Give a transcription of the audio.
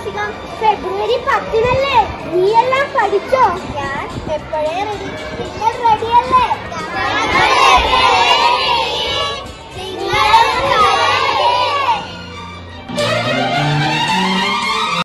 വാർഷികം ഫെബ്രുവരി പത്തിനല്ലേ? നീ എല്ലാം പഠിച്ചോ? ഞാൻ എപ്പോഴേ റെഡി നിങ്ങൾ